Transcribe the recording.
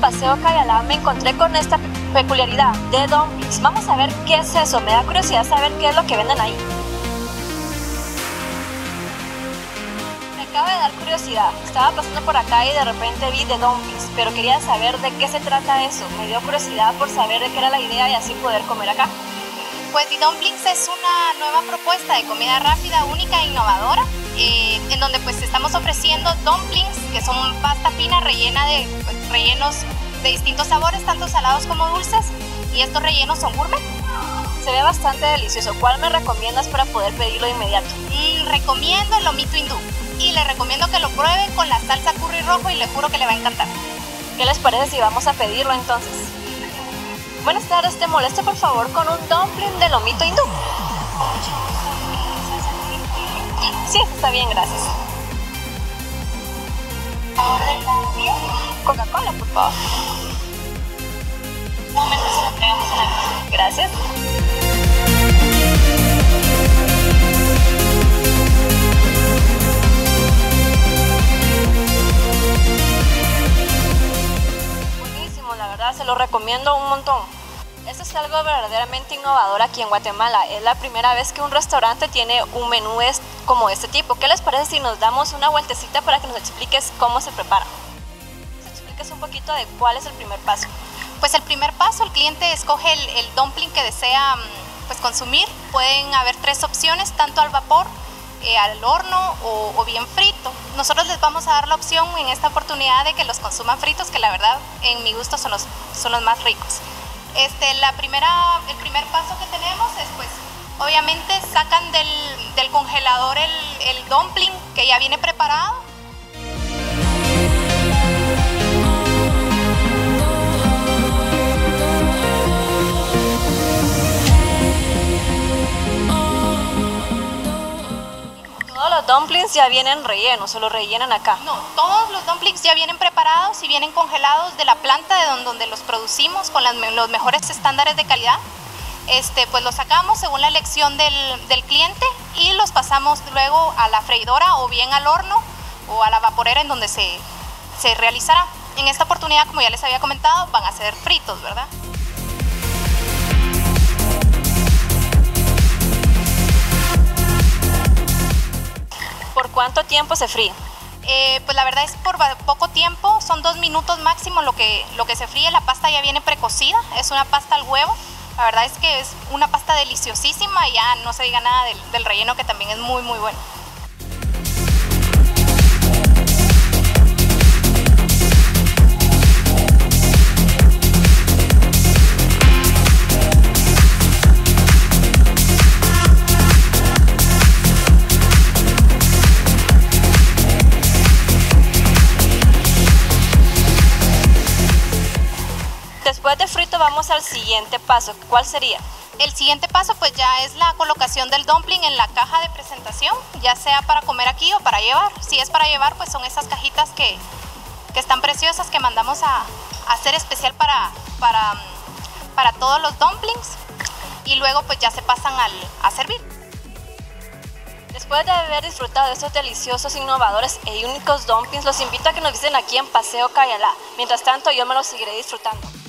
Paseo Cayalá me encontré con esta peculiaridad de dumplings. Vamos a ver qué es eso, me da curiosidad saber qué es lo que venden ahí. Me acaba de dar curiosidad, estaba pasando por acá y de repente vi de dumplings, pero quería saber de qué se trata eso. Me dio curiosidad por saber de qué era la idea y así poder comer acá. Pues The Dumplings es una nueva propuesta de comida rápida, única e innovadora, eh, en donde pues estamos ofreciendo dumplings, que son pasta fina rellena de pues, rellenos de distintos sabores, tanto salados como dulces, y estos rellenos son gourmet. Se ve bastante delicioso. ¿Cuál me recomiendas para poder pedirlo de inmediato? Mm, recomiendo el lomito hindú y le recomiendo que lo pruebe con la salsa curry rojo y le juro que le va a encantar. ¿Qué les parece si vamos a pedirlo entonces? Buenas tardes, te molesto por favor con un dumpling de lomito hindú. Sí, está bien, gracias. Coca-Cola, por favor. Un momento, se lo Gracias. Buenísimo, la verdad, se lo recomiendo un montón. Esto es algo verdaderamente innovador aquí en Guatemala. Es la primera vez que un restaurante tiene un menú como este tipo. ¿Qué les parece si nos damos una vueltecita para que nos expliques cómo se prepara? Nos expliques un poquito de cuál es el primer paso. Pues el primer paso, el cliente escoge el, el dumpling que desea mm, pues, consumir. Pueden haber tres opciones, tanto al vapor, eh, al horno o, o bien frito. Nosotros les vamos a dar la opción en esta oportunidad de que los consuman fritos, que la verdad en mi gusto son los, son los más ricos. Este, la primera, el primer paso que tenemos es pues obviamente sacan del, del congelador el, el dumpling que ya viene preparado los dumplings ya vienen rellenos, se los rellenan acá. No, todos los dumplings ya vienen preparados y vienen congelados de la planta de don- donde los producimos con los mejores estándares de calidad. Este, pues los sacamos según la elección del, del cliente y los pasamos luego a la freidora o bien al horno o a la vaporera en donde se, se realizará. En esta oportunidad, como ya les había comentado, van a ser fritos, ¿verdad? Cuánto tiempo se fríe? Eh, pues la verdad es por poco tiempo, son dos minutos máximo lo que, lo que se fríe. La pasta ya viene precocida, es una pasta al huevo. La verdad es que es una pasta deliciosísima y ya no se diga nada del relleno que también es muy muy bueno. Después de frito vamos al siguiente paso. ¿Cuál sería? El siguiente paso pues ya es la colocación del dumpling en la caja de presentación, ya sea para comer aquí o para llevar. Si es para llevar pues son esas cajitas que, que están preciosas que mandamos a, a hacer especial para, para, para todos los dumplings y luego pues ya se pasan al, a servir. Después de haber disfrutado de estos deliciosos, innovadores e únicos dumplings, los invito a que nos visiten aquí en Paseo Cayalá. Mientras tanto, yo me los seguiré disfrutando.